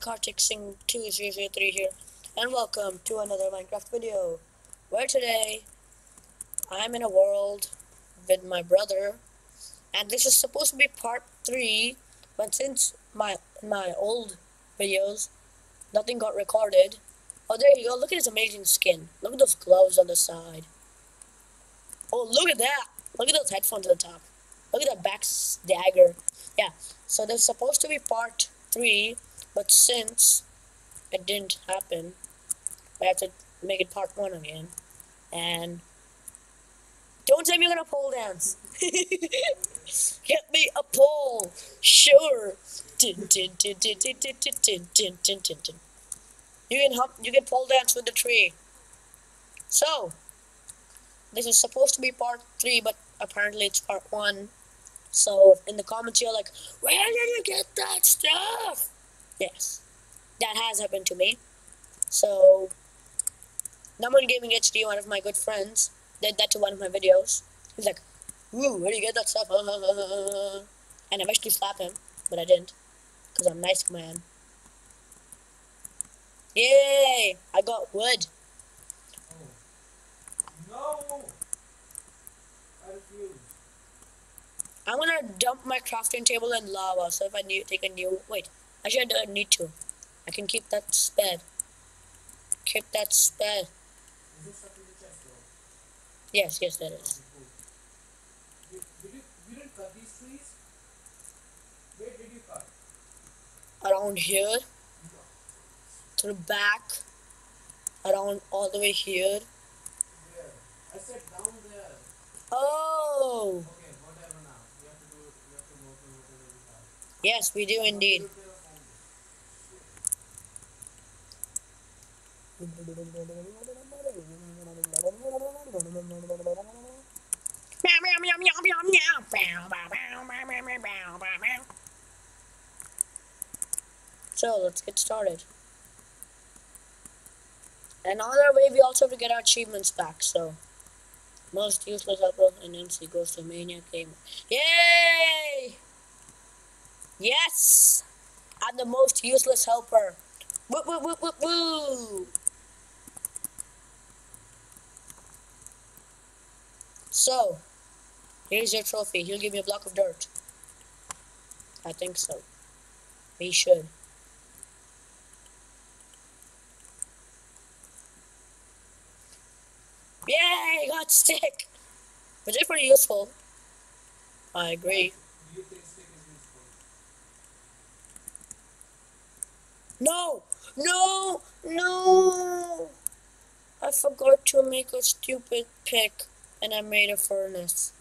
Kartik Singh 2003 here, and welcome to another Minecraft video, where today, I'm in a world with my brother, and this is supposed to be part 3, but since my, my old videos, nothing got recorded, oh there you go, look at his amazing skin, look at those gloves on the side, oh look at that, look at those headphones on the top, look at that back dagger, yeah, so there's supposed to be part 3, but since it didn't happen, I have to make it part 1 again. And don't tell me you're gonna pole dance. Get me a pole, sure. Tin, tin, tin, tin, tin, tin, tin, tin, tin, tin. You can hop, you can pole dance with the tree. So, this is supposed to be part three, but apparently it's part one. So in the comments you're like, where did you get that stuff? Yes, that has happened to me. So, Number One Gaming HD, one of my good friends, did that to one of my videos. He's like, "Ooh, where do you get that stuff?" And I to slap him, but I didn't, because I'm a nice man. Yay! I got wood. Oh, no! I refuse. I'm gonna dump my crafting table in lava, so if I need take a new wait, actually I don't need to. I can keep that spare. Keep that spare. Yes, yes that is. Did, didn't cut these trees? Where did you cut? Around here, to the back, around all the way here. I said down there. Oh Okay, whatever now. Have to do, have to we yes we do indeed. How do you terraform this? So let's get started. Our way, we also have to get our achievements back. So, most useless helper and MC goes to Maniac Gamer. Yay! Yes! I'm the most useless helper. Woo woo woo woo woo! So, here's your trophy. He'll give me a block of dirt. I think so. He should. Yay! Got stick! Which is pretty useful. I agree. No! No! No! I forgot to make a stupid pick and I made a furnace.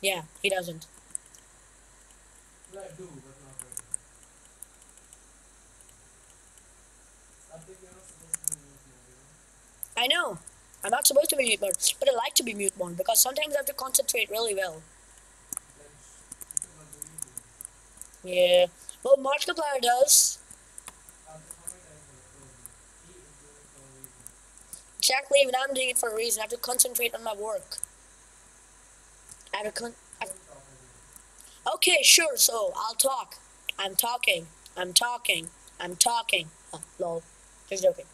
Yeah, he doesn't. I know. I'm not supposed to be mute mode, but I like to be mute mode because sometimes I have to concentrate really well. Yeah. What Markiplier does Exactly, even I'm doing it for a reason. I have to concentrate on my work. I have to con- over Okay, sure, so I'll talk. I'm talking. I'm talking. I'm talking. Oh, lol. Just joking.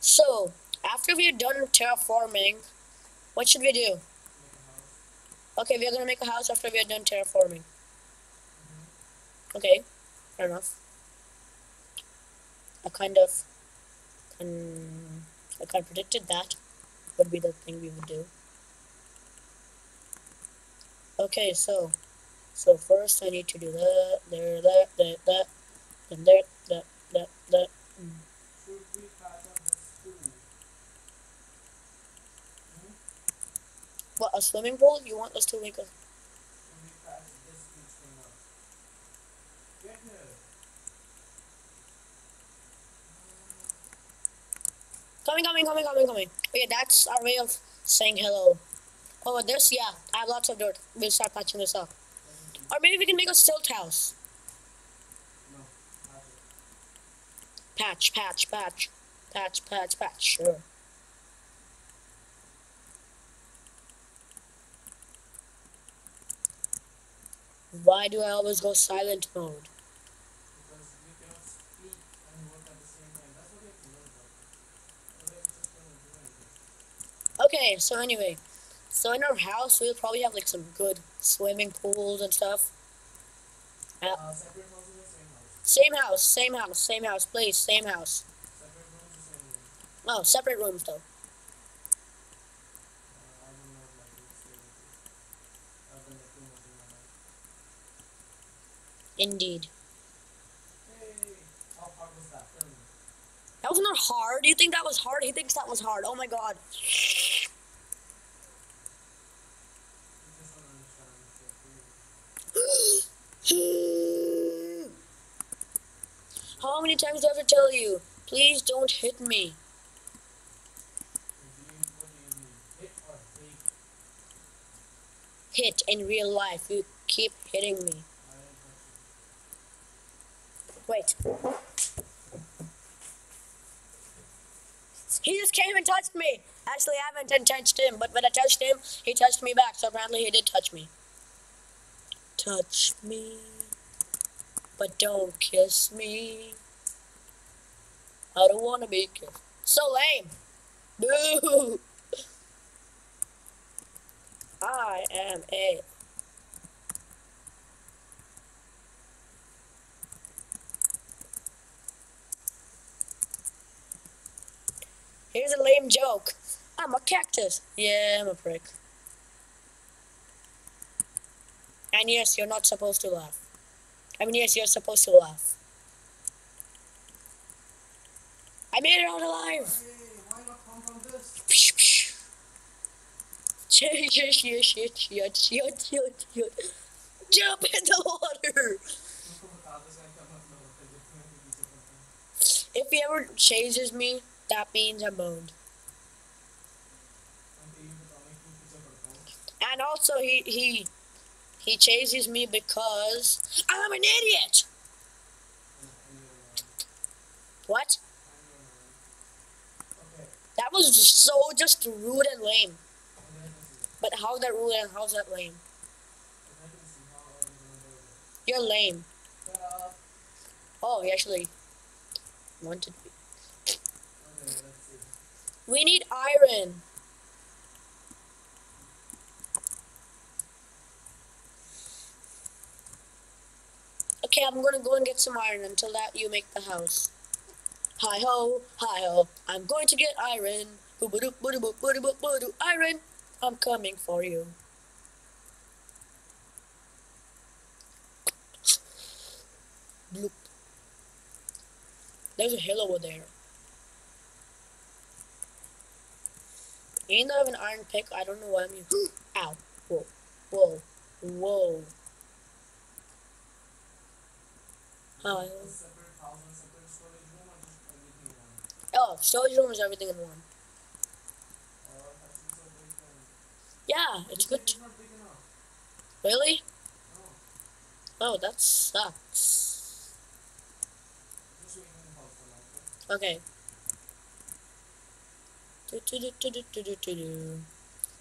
So, after we're done terraforming, what should we do? Okay, we're gonna make a house after we're done terraforming. Okay, fair enough. I kind of, um, I kind of predicted that would be the thing we would do. Okay, so, so first I need to do that, there, that, that, that, and there, that, that, that. mm. What, a swimming pool? You want us to make a, Coming, coming, coming, coming, coming. Okay, that's our way of saying hello. Oh, Over this, yeah, I have lots of dirt. We'll start patching this up. Or maybe we can make a silt house. Patch, patch, patch. Patch, patch, patch. Sure. Why do I always go silent mode? Okay, so anyway, so in our house we'll probably have like some good swimming pools and stuff. Uh, or same house? Same house, same house, please, same house. Separate room? No, separate rooms though. Uh. Indeed. That was not hard. You think that was hard? He thinks that was hard. Oh my god. You just don't understand. It's like, hey, How many times do I have to tell you? Please don't hit me. Hit in real life. You keep hitting me. Wait. He just came and touched me. Actually, I haven't touched him, but when I touched him, he touched me back. So apparently, he did touch me. Touch me, but don't kiss me. I don't want to be kissed. So lame. Boo. I am a. Here's a lame joke. I'm a cactus. Yeah, I'm a prick. And yes, you're not supposed to laugh. I mean, yes, you're supposed to laugh. I made it out alive. Jump in the water. If he ever chases me, that means I'm boned. And also, he he he chases me because I'm an idiot. What? That was so just rude and lame. But how's that rude and how's that lame? You're lame. Oh, he actually wanted me. We need iron. Okay, I'm gonna go and get some iron. Until that, you make the house. Hi ho, hi ho. I'm going to get iron. Boo boo doo boo doo boo boo boo doo. Iron. I'm coming for you. Bloop. There's a hill over there. Even though I have an iron pick, I don't know why I'm using. Ow. Whoa. Whoa. Whoa. Oh. Oh, storage room is everything in one. Yeah, it's good. Really? Oh, that sucks. Okay.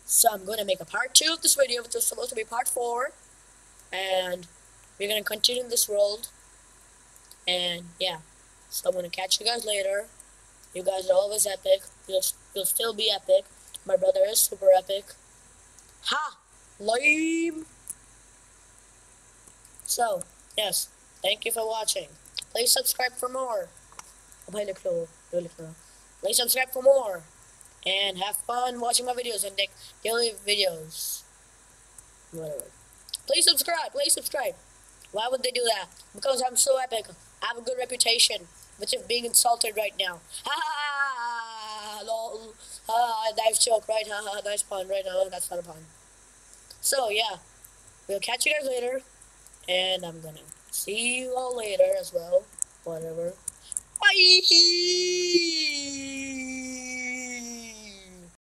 So I'm gonna make a part two of this video, which was supposed to be part four, and we're gonna continue this world. And yeah. So I'm to catch you guys later. You guys are always epic. You'll, you'll still be epic. My brother is super epic. Ha! Lame! So, yes. Thank you for watching. Please subscribe for more. Please subscribe for more. And have fun watching my videos and daily videos. Whatever. Please subscribe. Please subscribe. Why would they do that? Because I'm so epic. Have a good reputation, which is being insulted right now. Ha ha ha! Ha! Nice joke, right? Ha ha! Nice pun, right? No, that's not a pun. So yeah, we'll catch you guys later, and I'm gonna see you all later as well. Whatever. Bye.